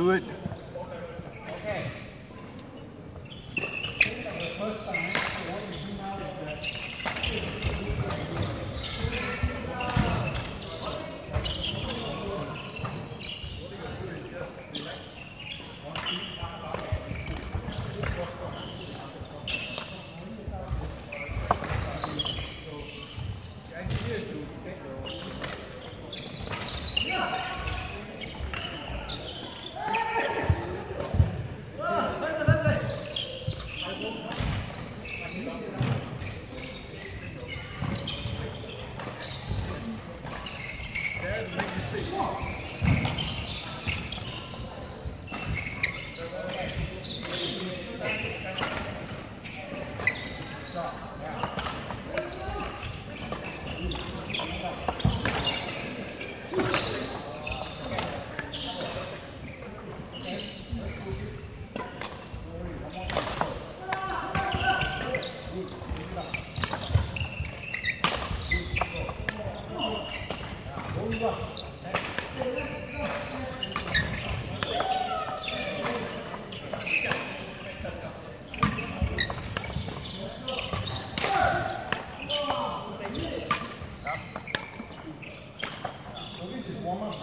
do it. Okay. Three,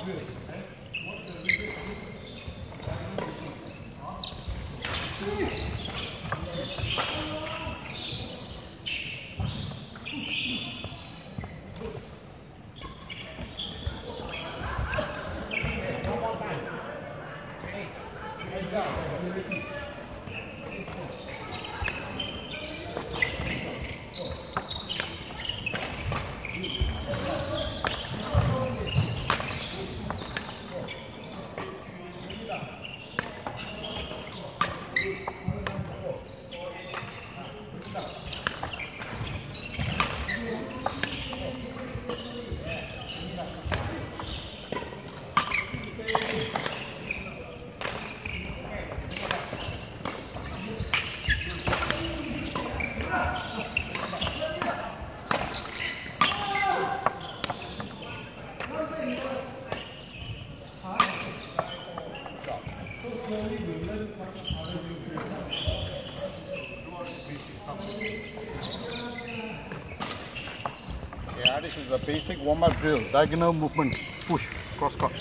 Thank you. Yeah, this is the basic warm-up drill. Diagonal movement, push, cross cut.